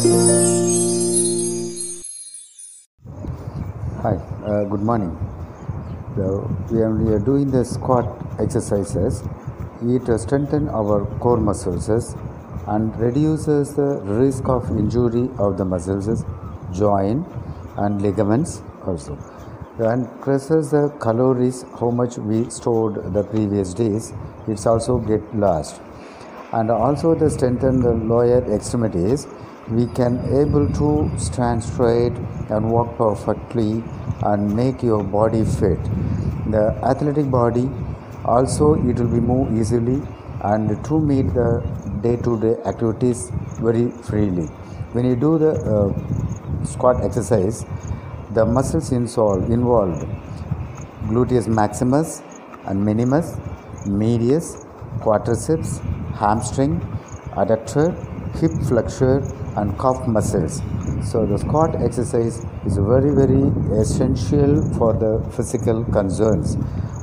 Hi, uh, good morning. The, we, are, doing the squat exercises. It strengthens our core muscles and reduces the risk of injury of the muscles, joint and ligaments also. And increases the calories, how much we stored the previous days, it's also get lost. And also the strengthen the lower extremities, we can able to stand straight and walk perfectly and make your body fit. The athletic body also it will be move easily and to meet the day to day activities very freely. When you do the uh, squat exercise the muscles involved involved. Gluteus maximus and minimus medius quadriceps hamstring adductor hip flexor and calf muscles. So the squat exercise is very very essential for the physical concerns.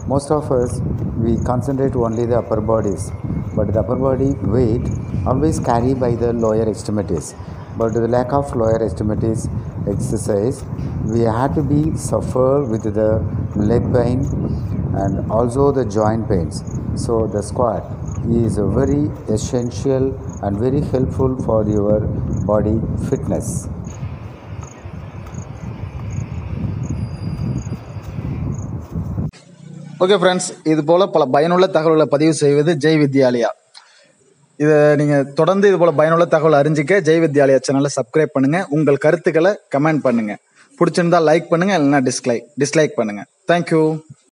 Most of us we concentrate only the upper bodies but the upper body weight always carry by the lower extremities. But the lack of lower extremities exercise we had to be suffer with the leg pain and also the joint pains. So the squat is very essential and very helpful for your body fitness. Okay friends இது போல் பல பயனுள்ள தகவல்களை பதிவு செய்வது ஜெய் வித்யாலயா. இதை நீங்கள் தொடர்ந்து இது போல் பயனுள்ள தகவல் அறிஞ்சிக்க ஜெய் வித்யாலயா சேனலை சப்ஸ்கிரைப் பண்ணுங்கள் உங்கள் கருத்துக்களை கமெண்ட் பண்ணுங்கள் பிடிச்சிருந்தா லைக் பண்ணுங்கள் இல்லைன்னா டிஸ்லைக் டிஸ்லைக் பண்ணுங்கள் தேங்க்யூ